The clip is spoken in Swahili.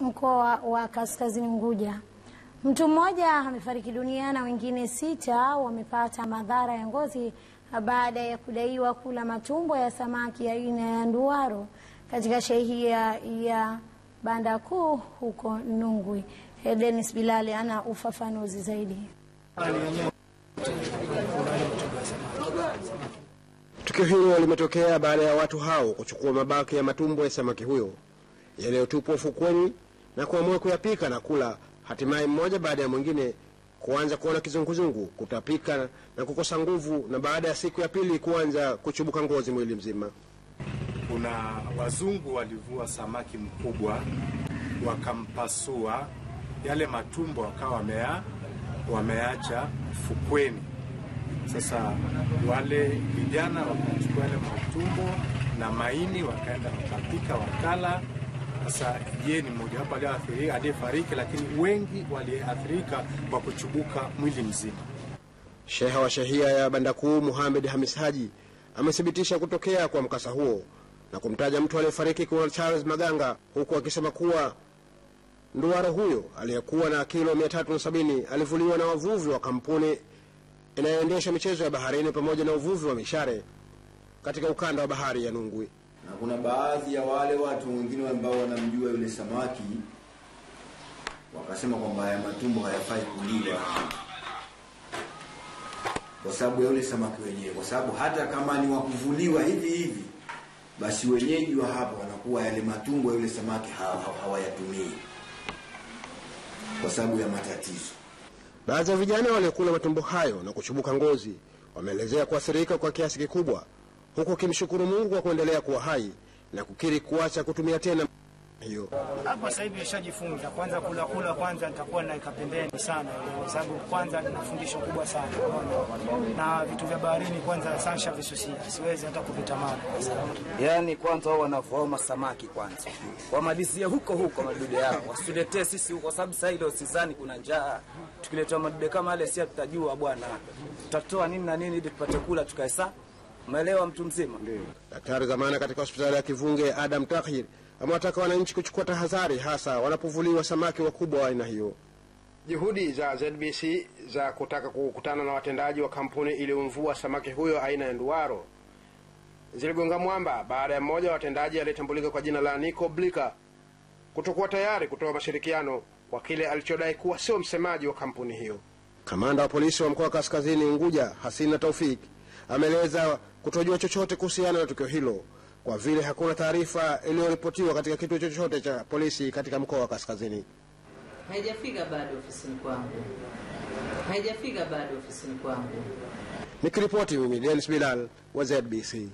mkoa wa Kaskazini Unguja. Mtu mmoja amefariki dunia na wengine sita wamepata madhara ya ngozi baada ya kudaiwa kula matumbo ya samaki aina ya nduaro katika shehia ya Banda Kuu huko Nungwi. Dennis Bilali ana ufafanuzi zaidi. Tukio hilo limetokea baada ya watu hao kuchukua mabaki ya matumbo ya samaki huyo yaliyotupwa ufukweni na kuamua kuyapika na kula. Hatimaye mmoja baada ya mwingine kuanza kuona kizunguzungu, kutapika na kukosa nguvu, na baada ya siku ya pili kuanza kuchubuka ngozi mwili mzima. Kuna wazungu walivua samaki mkubwa wakampasua, yale matumbo wakawa wamea, wameacha fukweni. Sasa wale vijana wakachukua yale matumbo na maini wakaenda wakapika wakala. Sasa yeye ni mmoja wapo aliyefariki, lakini wengi waliathirika kwa kuchubuka mwili mzima. Sheha wa shehia ya Banda Kuu Muhamed Hamis Haji amethibitisha kutokea kwa mkasa huo na kumtaja mtu aliyefariki kuwa Charles Maganga, huku akisema kuwa nduara huyo aliyekuwa na kilo 370 alivuliwa na wavuvi wa kampuni inayoendesha michezo ya baharini pamoja na uvuvi wa mishare katika ukanda wa bahari ya Nungwi. Na kuna baadhi ya wale watu wengine ambao wanamjua yule samaki wakasema kwamba haya matumbo hayafai kuliwa kwa sababu ya yule samaki wenyewe, kwa sababu hata kama ni wakuvuliwa hivi hivi, basi wenyeji wa hapa wanakuwa yale matumbo ya yule samaki hawayatumii hawa kwa sababu ya matatizo. Baadhi ya vijana waliokula matumbo hayo na kuchubuka ngozi wameelezea kuathirika kwa kiasi kikubwa, huku kimshukuru Mungu kwa kuendelea kuwa hai na kukiri kuacha kutumia tena hiyo. Hapa sasa hivi nishajifunza kwanza kula kula, kwanza nitakuwa naika pembeni sana, kwa sababu kwanza nina fundisho kubwa sana na vitu vya baharini, kwanza sasha visusia, siwezi hata kuvitamani. Yani kwanza wao wanavoma samaki kwanza, wamalizia huko huko madude yao, wasituletee sisi huko, sababu sasa ile usizani kuna njaa. Tukiletewa madude kama yale, si tutajua bwana, tutatoa nini na nini ili tupate kula tukae saa. Umeelewa mtu mzima? Daktari zamana katika hospitali ya Kivunge Adam Tahir amewataka wananchi kuchukua tahadhari, hasa wanapovuliwa samaki wakubwa wa aina hiyo. Juhudi za ZBC za kutaka kukutana na watendaji wa kampuni iliyomvua samaki huyo aina ya nduaro ziligonga mwamba baada ya mmoja wa watendaji aliyetambulika kwa jina la Nico Blika kutokuwa tayari kutoa mashirikiano kwa kile alichodai kuwa sio msemaji wa kampuni hiyo. Kamanda wa polisi wa mkoa wa Kaskazini Unguja Hasina Taufik ameeleza kutojua chochote kuhusiana na tukio hilo kwa vile hakuna taarifa iliyoripotiwa katika kituo chochote cha polisi katika mkoa wa Kaskazini. Haijafika bado ofisini kwangu, haijafika bado ofisini kwangu. Nikiripoti mimi Dennis Bilal wa ZBC.